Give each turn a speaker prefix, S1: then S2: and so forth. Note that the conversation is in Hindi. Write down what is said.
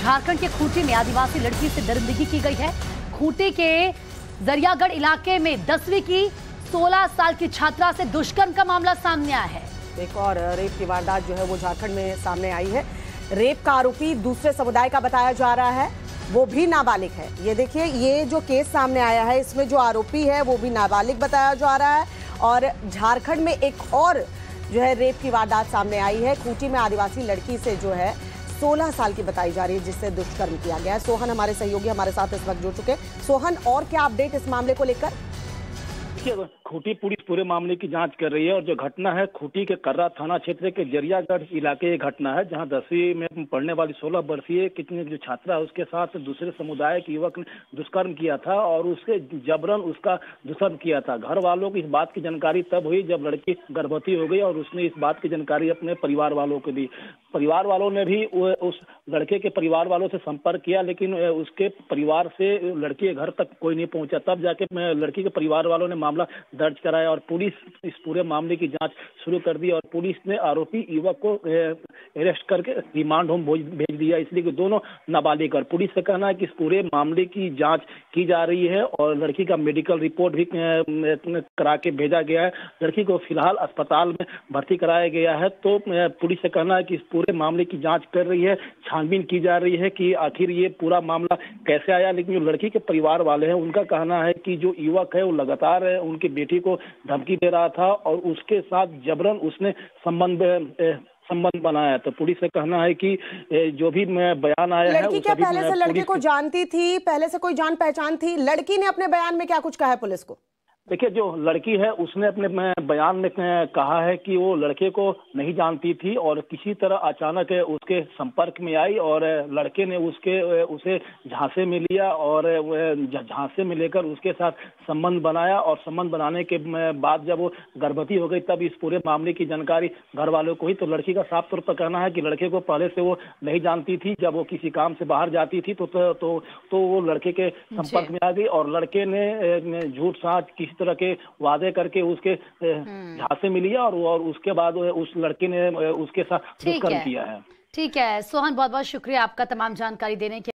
S1: झारखंड के खूंटी में आदिवासी लड़की से दरिंदगी की गई है। खूंटी के जरियागढ़ इलाके में दसवीं की 16 साल की छात्रा से दुष्कर्म का मामला सामने आया है।
S2: एक और रेप की वारदात जो है वो झारखंड में सामने आई है। रेप का आरोपी दूसरे समुदाय का बताया जा रहा है, वो भी नाबालिग है। ये देखिए, ये जो केस सामने आया है, इसमें जो आरोपी है, वो भी नाबालिग बताया जा रहा है। और झारखंड में एक और जो है रेप की वारदात सामने आई है। खूंटी में आदिवासी लड़की से जो है 16 साल की बताई जा रही है, जिससे दुष्कर्म किया गया है। सोहन हमारे सहयोगी, हमारे साथ इस वक्त जुड़ चुके हैं। सोहन, और क्या अपडेट इस मामले को लेकर?
S3: देखिए खूंटी पुलिस पूरे मामले की जाँच कर रही है और जो घटना है खूंटी के कर्रा थाना क्षेत्र के जरियागढ़ इलाके की घटना है, जहाँ दसवीं में पढ़ने वाली सोलह वर्षीय कितनी जो छात्रा है, उसके साथ दूसरे समुदाय के युवक ने दुष्कर्म किया था और उसके जबरन उसका दुष्कर्म किया था। घर वालों को इस बात की जानकारी तब हुई जब लड़की गर्भवती हो गई और उसने इस बात की जानकारी अपने परिवार वालों को दी। परिवार वालों ने भी उस लड़के के परिवार वालों से संपर्क किया, लेकिन उसके परिवार से लड़की घर तक कोई नहीं पहुँचा। तब जाके लड़की के परिवार वालों ने मामला दर्ज कराया और पुलिस इस पूरे मामले की जाँच शुरू कर दी और पुलिस ने आरोपी युवक को अरेस्ट करके रिमांड होम भेज दिया। इसलिए कि दोनों नाबालिग और पुलिस का कहना है कि इस पूरे मामले की जाँच की जा रही है और लड़की का मेडिकल रिपोर्ट भी करा के भेजा गया है। लड़की को फ़िलहाल अस्पताल में भर्ती कराया गया है। तो पुलिस का कहना है कि इस पूरे मामले की जाँच कर रही है, छानबीन की जा रही है कि आखिर ये पूरा मामला कैसे आया। लेकिन जो लड़की के परिवार वाले हैं, उनका कहना है कि जो युवक है, वो लगातार उनकी बेटी को धमकी दे रहा था और उसके साथ जबरन उसने संबंध संबंध बनाया तो पुलिस का कहना है कि जो भी बयान आया
S2: लड़की है क्या पहले से लड़के को जानती थी? पहले से कोई जान पहचान थी? लड़की ने अपने बयान में क्या कुछ कहा है पुलिस को?
S3: देखिए जो लड़की है उसने अपने बयान में कहा है कि वो लड़के को नहीं जानती थी और किसी तरह अचानक उसके संपर्क में आई और लड़के ने उसके उसे झांसे में लिया और झांसे में लेकर उसके साथ संबंध बनाया और संबंध बनाने के बाद जब वो गर्भवती हो गई तब इस पूरे मामले की जानकारी घर वालों को ही तो लड़की का साफ़ तौर पर कहना है कि लड़के को पहले से वो नहीं जानती थी। जब वो किसी काम से बाहर जाती थी तो तो, तो वो लड़के के संपर्क में आ गई और लड़के ने झूठ साठ किसी तरह के वादे करके उसके हम्म। झांसे मिली है और, और उसके बाद उस लड़के ने उसके साथ दुष्कर्म किया है।
S1: ठीक है। सोहन बहुत बहुत शुक्रिया आपका तमाम जानकारी देने के